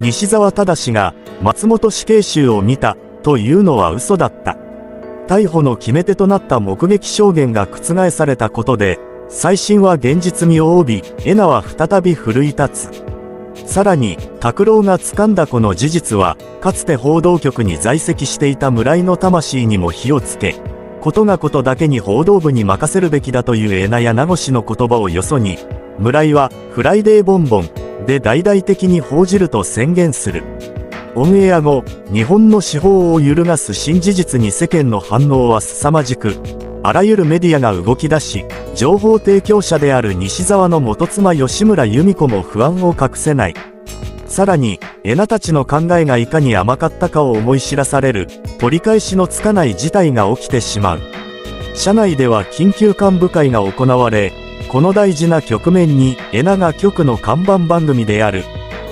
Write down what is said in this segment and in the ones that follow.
西澤正が松本死刑囚を見たというのは嘘だった。逮捕の決め手となった目撃証言が覆されたことで、最新は現実味を帯び、エナは再び奮い立つ。さらに、拓郎が掴んだこの事実は、かつて報道局に在籍していた村井の魂にも火をつけ、ことがことだけに報道部に任せるべきだというエナや名越の言葉をよそに、村井は、フライデーボンボンで大々的に報じると宣言する。オンエア後、日本の司法を揺るがす新事実に世間の反応は凄まじく、あらゆるメディアが動き出し、情報提供者である西沢の元妻吉村由美子も不安を隠せない。さらに、エナたちの考えがいかに甘かったかを思い知らされる、取り返しのつかない事態が起きてしまう。社内では緊急幹部会が行われ、この大事な局面に、エナが局の看板番組である、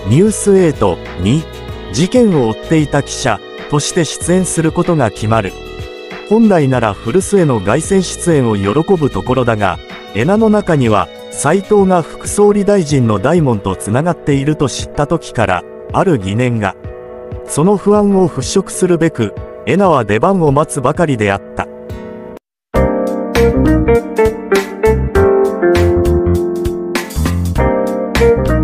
ニュース8に、事件を追っていた記者として出演することが決まる。本来なら古巣への凱旋出演を喜ぶところだが、エナの中には、斉藤が副総理大臣の大門とつながっていると知った時から、ある疑念が。その不安を払拭するべく、エナは出番を待つばかりであった。Thank